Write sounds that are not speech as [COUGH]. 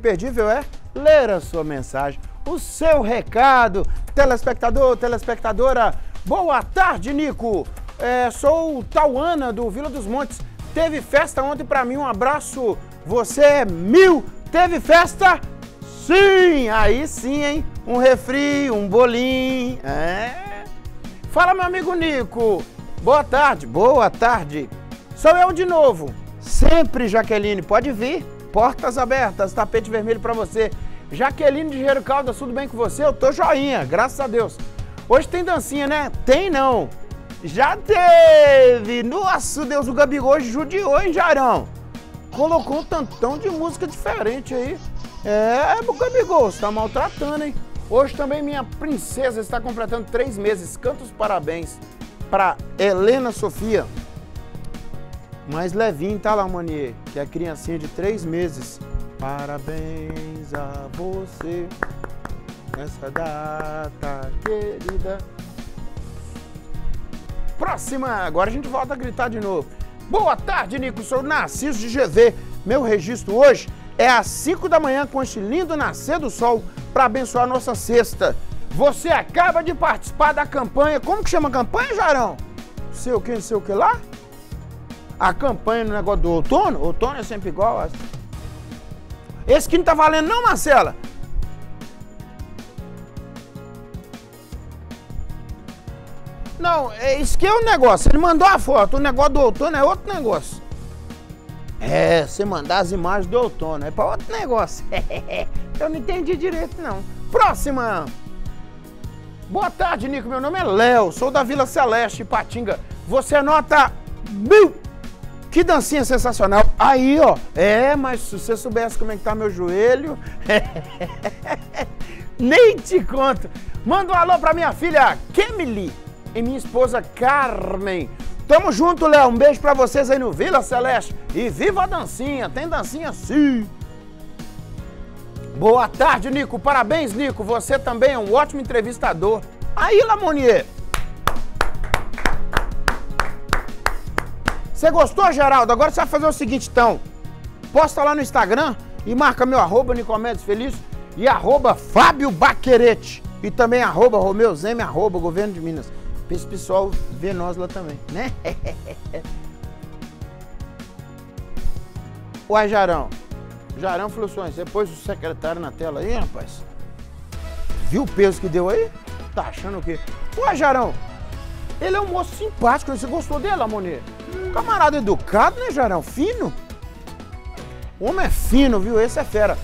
imperdível é ler a sua mensagem, o seu recado. Telespectador, telespectadora, boa tarde, Nico. É, sou Tauana do Vila dos Montes. Teve festa ontem pra mim, um abraço. Você é mil. Teve festa? Sim, aí sim, hein? Um refri, um bolinho. É. Fala, meu amigo Nico. Boa tarde, boa tarde. Sou eu de novo. Sempre, Jaqueline, pode vir. Portas abertas, tapete vermelho para você. Jaqueline de Gero Caldas, tudo bem com você? Eu tô joinha, graças a Deus. Hoje tem dancinha, né? Tem não. Já teve. Nossa, Deus, o Gabigol hoje judiou, hein, Jarão? Colocou um tantão de música diferente aí. É, o Gabigol, você tá maltratando, hein? Hoje também minha princesa está completando três meses. Canta os parabéns para Helena Sofia. Mais levinho, tá, Lamonier? Que é a criancinha de três meses. Parabéns a você nessa data querida. Próxima! Agora a gente volta a gritar de novo. Boa tarde, Nico. Sou Narciso de GV. Meu registro hoje é às 5 da manhã com este lindo nascer do sol para abençoar nossa sexta. Você acaba de participar da campanha. Como que chama a campanha, Jarão? Sei o que, sei o que lá? A campanha no negócio do outono? Outono é sempre igual. Esse que não tá valendo, não, Marcela? Não, é isso que é o negócio. Ele mandou a foto. O negócio do outono é outro negócio. É, você mandar as imagens do outono. É para outro negócio. [LAUGHS] Eu não entendi direito, não. Próxima. Boa tarde, Nico. Meu nome é Léo. Sou da Vila Celeste, Patinga. Você anota mil. Que dancinha sensacional. Aí, ó. É, mas se você soubesse como é que tá meu joelho. [LAUGHS] Nem te conto. Manda um alô pra minha filha Kemily e minha esposa Carmen. Tamo junto, Léo. Um beijo pra vocês aí no Vila Celeste. E viva a dancinha. Tem dancinha sim. Boa tarde, Nico. Parabéns, Nico. Você também é um ótimo entrevistador. Aí, Lamonier. Você gostou, Geraldo? Agora você vai fazer o seguinte, então. Posta lá no Instagram e marca meu arroba Nicomedes Feliz e arroba Fábio Baquerete. E também arroba Romeu Zeme, arroba Governo de Minas. Pra esse pessoal ver nós lá também, né? [LAUGHS] Uai, Jarão. Jarão assim, você pôs o secretário na tela aí, rapaz? Viu o peso que deu aí? Tá achando o quê? Uai, Jarão, ele é um moço simpático, você gostou dele, Amonet? Camarada educado, né, Jarão? Fino. O homem é fino, viu? Esse é fera.